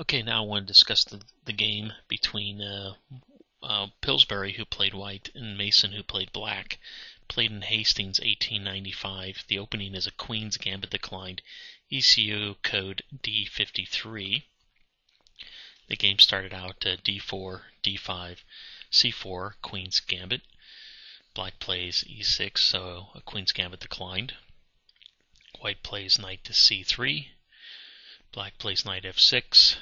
Okay, now I want to discuss the, the game between uh, uh, Pillsbury, who played white, and Mason, who played black. Played in Hastings, 1895. The opening is a Queen's Gambit declined, ECO code D53. The game started out uh, D4, D5, C4, Queen's Gambit. Black plays E6, so a Queen's Gambit declined. White plays Knight to C3. Black plays knight f6.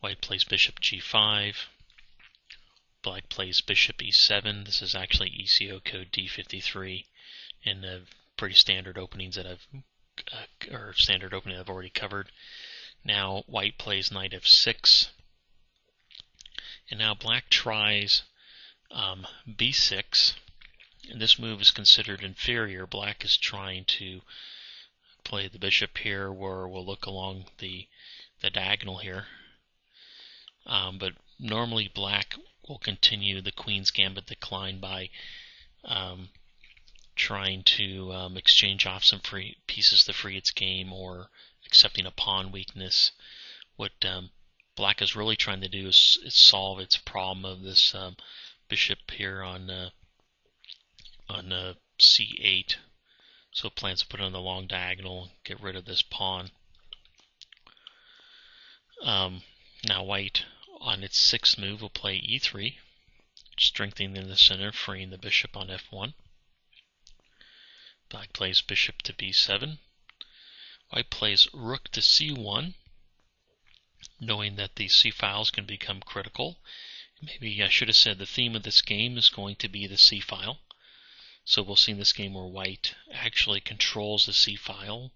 White plays bishop g5. Black plays bishop e7. This is actually ECO code D53 in the pretty standard openings that I've uh, or standard opening I've already covered. Now white plays knight f6. And now black tries um, b6. And this move is considered inferior. Black is trying to play the bishop here where we'll look along the, the diagonal here. Um, but normally black will continue the queen's gambit decline by um, trying to um, exchange off some free pieces to free its game or accepting a pawn weakness. What um, black is really trying to do is, is solve its problem of this um, bishop here on uh, on uh, c8 so plans to put it on the long diagonal and get rid of this pawn. Um, now white on its sixth move will play e3, strengthening in the center, freeing the bishop on f1. Black plays bishop to b7. White plays rook to c1, knowing that the c files can become critical. Maybe I should have said the theme of this game is going to be the c file. So we'll see in this game where white actually controls the C file,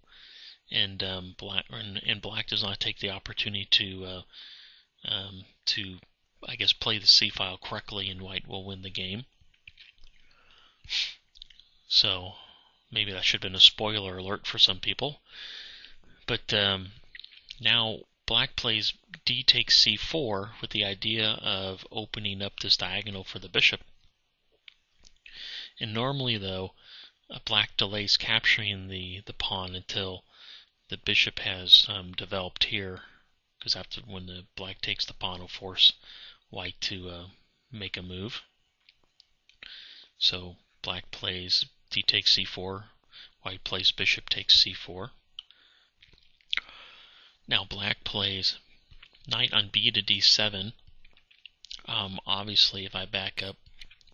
and um, black and, and, black does not take the opportunity to uh, um, to I guess play the C file correctly, and white will win the game. So maybe that should have been a spoiler alert for some people. But um, now black plays d takes c4 with the idea of opening up this diagonal for the bishop. And normally, though, a black delays capturing the, the pawn until the bishop has um, developed here, because after when the black takes the pawn, will force white to uh, make a move. So black plays d takes c4, white plays bishop takes c4. Now black plays knight on b to d7. Um, obviously, if I back up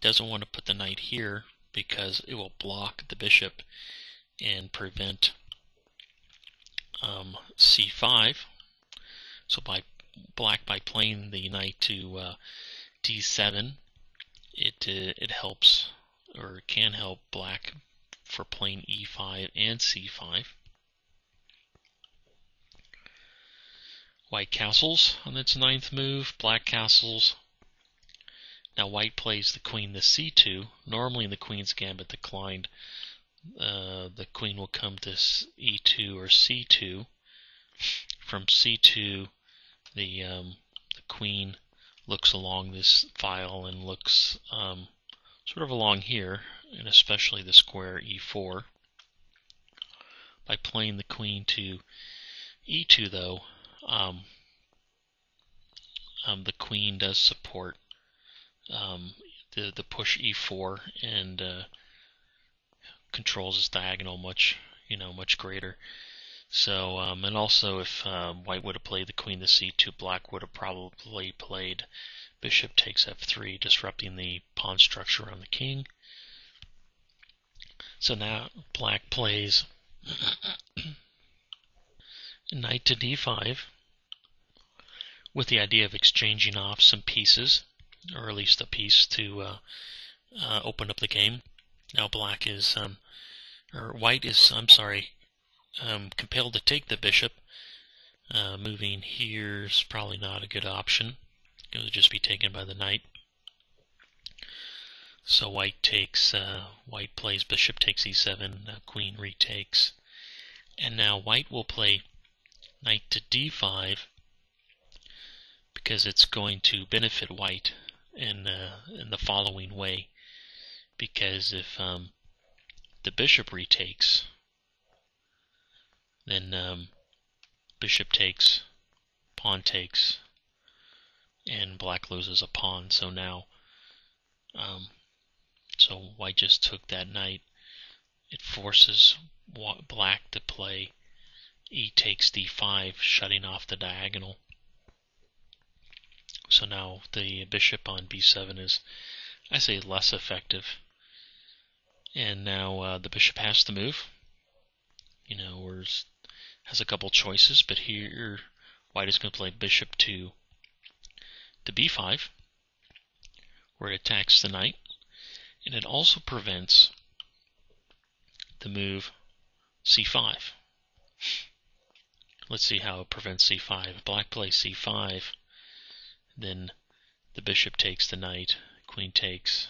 doesn't want to put the knight here because it will block the bishop and prevent um, c5. So by black by playing the knight to uh, d7, it uh, it helps or can help black for playing e5 and c5. White castles on its ninth move, black castles now white plays the queen to c2. Normally in the queen's gambit declined, uh, the queen will come to e2 or c2. From c2, the um, the queen looks along this file and looks um, sort of along here, and especially the square e4. By playing the queen to e2, though, um, um, the queen does support um, the the push e4 and uh, controls this diagonal much you know much greater. So um, and also if uh, white would have played the queen to c2, black would have probably played bishop takes f3, disrupting the pawn structure on the king. So now black plays knight to d5 with the idea of exchanging off some pieces or at least a piece to uh, uh, open up the game. Now black is, um, or white is, I'm sorry, um, compelled to take the bishop. Uh, moving here is probably not a good option. It would just be taken by the knight. So white takes, uh, white plays bishop takes e7, queen retakes. And now white will play knight to d5 because it's going to benefit white in uh, in the following way, because if um, the bishop retakes, then um, bishop takes pawn takes, and black loses a pawn. So now, um, so white just took that knight. It forces black to play e takes d5, shutting off the diagonal. So now the bishop on b7 is, I say, less effective. And now uh, the bishop has to move. You know, or has a couple choices, but here white is going to play bishop to to b5, where it attacks the knight, and it also prevents the move c5. Let's see how it prevents c5. Black plays c5, then the bishop takes the knight, queen takes,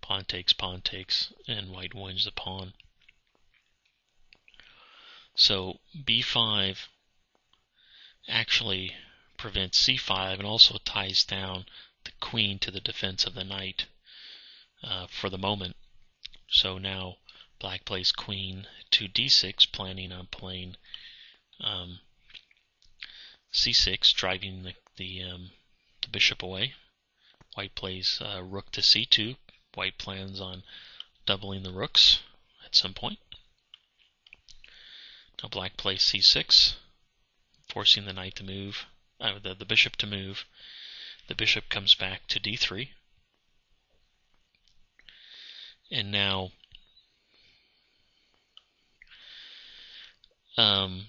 pawn takes, pawn takes, and white wins the pawn. So b5 actually prevents c5 and also ties down the queen to the defense of the knight uh, for the moment. So now black plays queen to d6, planning on playing um, c6, driving the, the, um, the, bishop away. White plays uh, rook to c2. White plans on doubling the rooks at some point. Now black plays c6, forcing the knight to move, uh, the, the bishop to move. The bishop comes back to d3. And now um,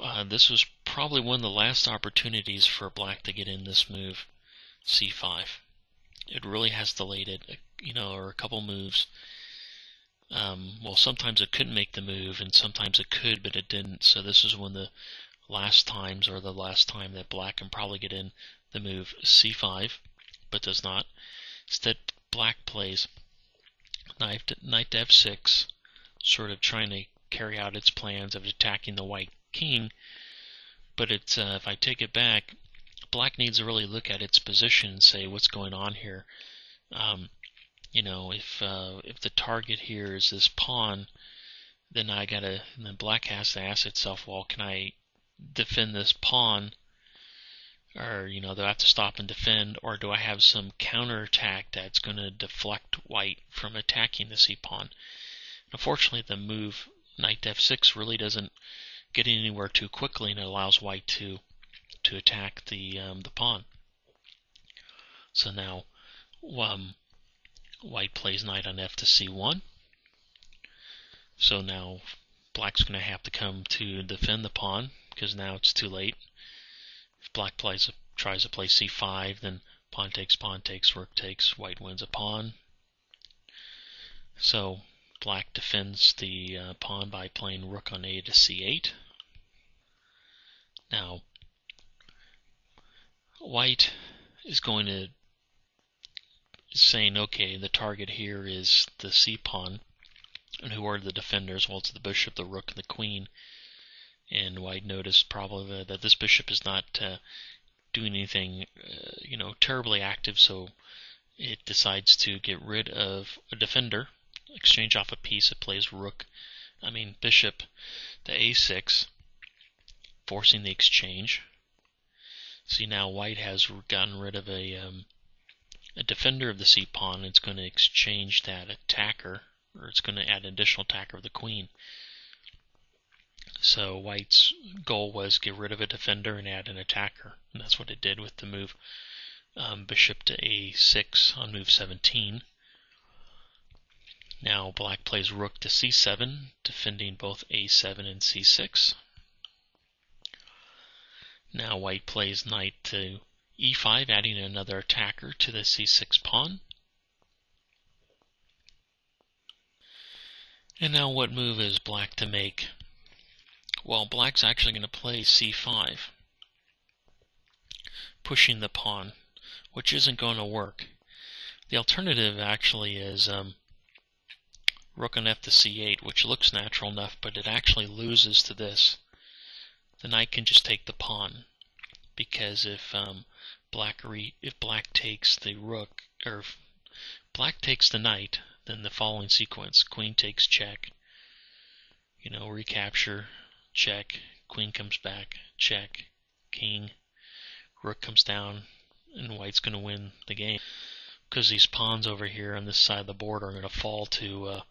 uh, this was probably one of the last opportunities for black to get in this move, c5. It really has delayed it, you know, or a couple moves. Um, well, sometimes it couldn't make the move, and sometimes it could, but it didn't. So this is one of the last times, or the last time that black can probably get in the move c5, but does not. Instead, black plays knight to, knight to f6, sort of trying to carry out its plans of attacking the white king. But it's uh, if I take it back, black needs to really look at its position and say what's going on here. Um, you know, if uh, if the target here is this pawn, then I gotta, then black has to ask itself, well, can I defend this pawn? Or, you know, do I have to stop and defend? Or do I have some counterattack that's going to deflect white from attacking the c pawn? Unfortunately, the move knight to f6 really doesn't get anywhere too quickly and it allows white to to attack the um, the pawn. So now, um, White plays knight on f to c1. So now black's going to have to come to defend the pawn because now it's too late. If black plays tries to play c5, then pawn takes, pawn takes, rook takes, white wins a pawn. So black defends the uh, pawn by playing rook on a to c8. Now, white is going to saying, okay, the target here is the c pawn, and who are the defenders? Well, it's the bishop, the rook, and the queen. And White noticed probably that this bishop is not uh, doing anything, uh, you know, terribly active, so it decides to get rid of a defender, exchange off a piece. It plays rook, I mean bishop, to a6, forcing the exchange. See now White has gotten rid of a um, a defender of the c pawn, it's going to exchange that attacker, or it's going to add an additional attacker of the queen. So white's goal was get rid of a defender and add an attacker, and that's what it did with the move um, bishop to a6 on move 17. Now black plays rook to c7, defending both a7 and c6. Now white plays knight to e5, adding another attacker to the c6 pawn. And now what move is black to make? Well, black's actually going to play c5, pushing the pawn, which isn't going to work. The alternative actually is um, rook on f to c8, which looks natural enough, but it actually loses to this. The knight can just take the pawn, because if um, black re if black takes the rook or if black takes the knight, then the following sequence: queen takes check, you know, recapture, check, queen comes back, check, king, rook comes down, and white's going to win the game. Because these pawns over here on this side of the board are going to fall to, uh,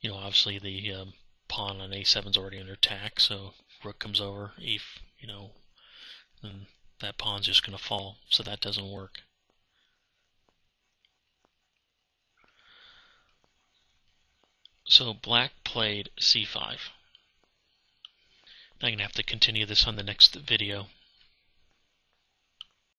you know, obviously the um, pawn on a7 is already under attack, so rook comes over, e, you know, and that pawn's just going to fall, so that doesn't work. So black played c5. I'm going to have to continue this on the next video.